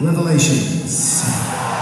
Revelations.